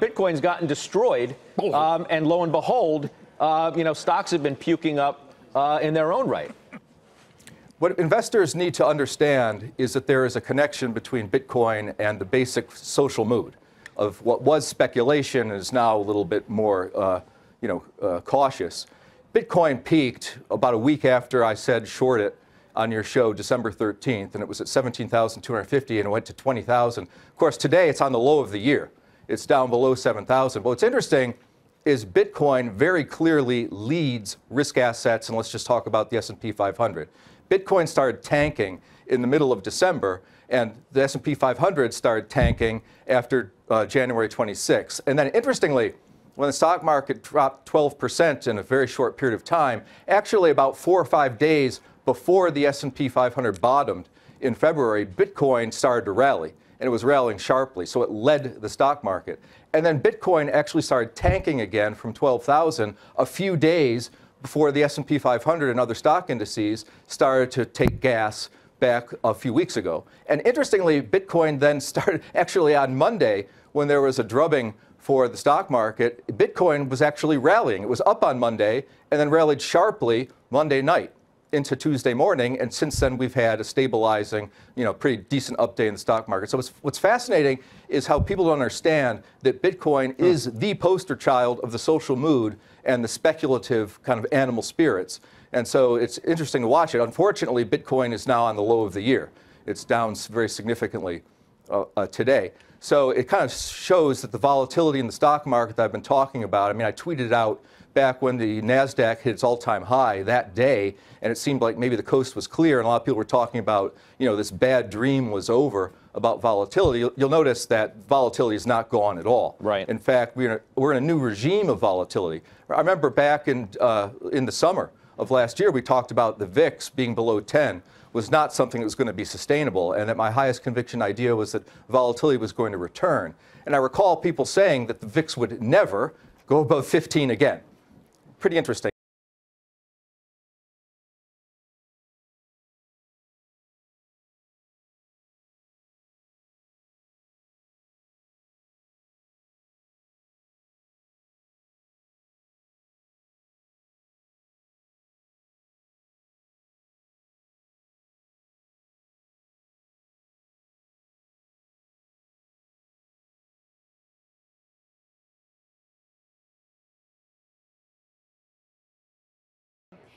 Bitcoin's gotten destroyed, um, and lo and behold, uh, you know, stocks have been puking up uh, in their own right. What investors need to understand is that there is a connection between Bitcoin and the basic social mood of what was speculation is now a little bit more, uh, you know, uh, cautious. Bitcoin peaked about a week after I said short it on your show December 13th, and it was at 17,250 and it went to 20,000. Of course, today it's on the low of the year. It's down below 7,000. But what's interesting is Bitcoin very clearly leads risk assets, and let's just talk about the S&P 500. Bitcoin started tanking in the middle of December, and the S&P 500 started tanking after uh, January 26. And then, interestingly, when the stock market dropped 12% in a very short period of time, actually about four or five days before the S&P 500 bottomed in February, Bitcoin started to rally, and it was rallying sharply, so it led the stock market. And then Bitcoin actually started tanking again from 12,000 a few days before the S&P 500 and other stock indices started to take gas back a few weeks ago. And interestingly, Bitcoin then started actually on Monday when there was a drubbing for the stock market, Bitcoin was actually rallying. It was up on Monday and then rallied sharply Monday night into Tuesday morning, and since then we've had a stabilizing, you know, pretty decent update in the stock market. So what's, what's fascinating is how people don't understand that Bitcoin hmm. is the poster child of the social mood and the speculative kind of animal spirits. And so it's interesting to watch it. Unfortunately, Bitcoin is now on the low of the year. It's down very significantly uh, uh, today. So it kind of shows that the volatility in the stock market that I've been talking about, I mean, I tweeted out back when the NASDAQ hit its all-time high that day, and it seemed like maybe the coast was clear, and a lot of people were talking about, you know, this bad dream was over about volatility. You'll, you'll notice that volatility is not gone at all. Right. In fact, we're in a, we're in a new regime of volatility. I remember back in, uh, in the summer of last year, we talked about the VIX being below 10 was not something that was going to be sustainable, and that my highest conviction idea was that volatility was going to return. And I recall people saying that the VIX would never go above 15 again. Pretty interesting.